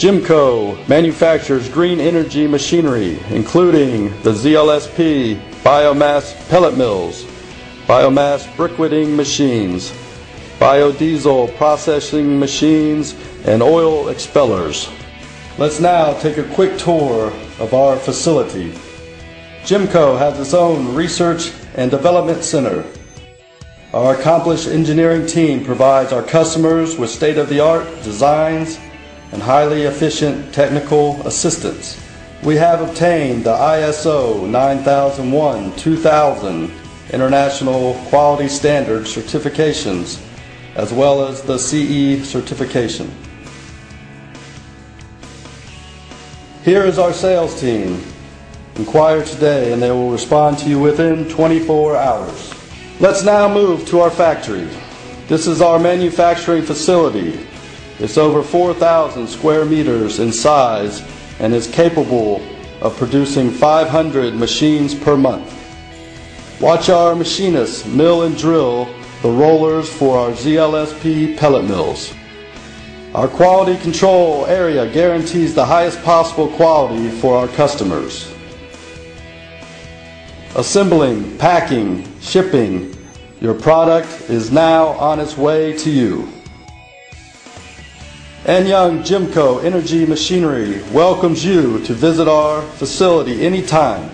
Gemco manufactures green energy machinery, including the ZLSP biomass pellet mills, biomass briquetting machines, biodiesel processing machines, and oil expellers. Let's now take a quick tour of our facility. Gemco has its own research and development center. Our accomplished engineering team provides our customers with state-of-the-art designs and highly efficient technical assistance. We have obtained the ISO 9001-2000 International Quality Standard certifications as well as the CE certification. Here is our sales team. Inquire today and they will respond to you within 24 hours. Let's now move to our factory. This is our manufacturing facility. It's over 4,000 square meters in size and is capable of producing 500 machines per month. Watch our machinists mill and drill the rollers for our ZLSP pellet mills. Our quality control area guarantees the highest possible quality for our customers. Assembling, packing, shipping, your product is now on its way to you. Anyang Gemco Energy Machinery welcomes you to visit our facility anytime.